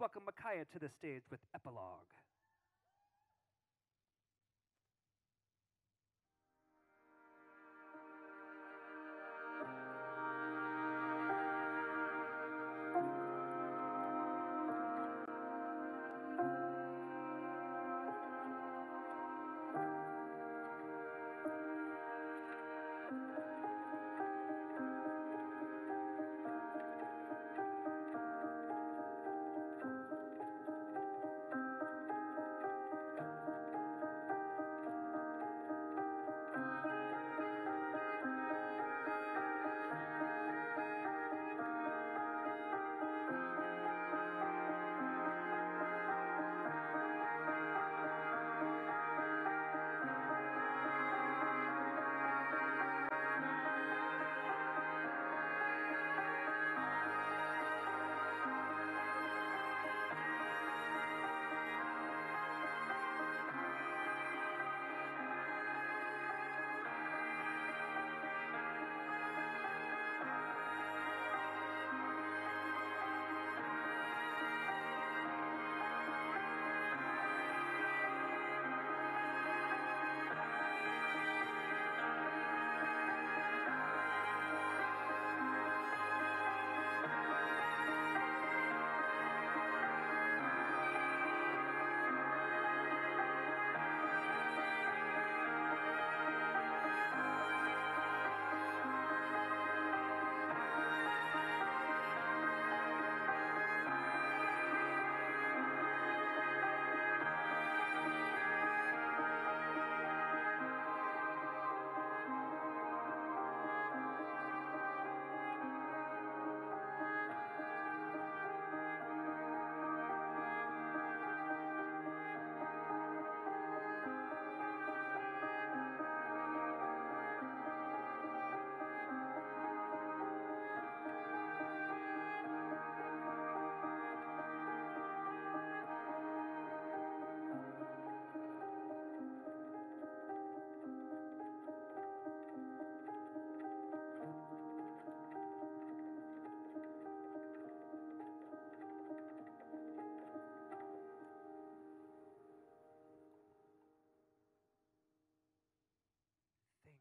welcome Micaiah to the stage with Epilogue.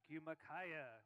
You, Micaiah.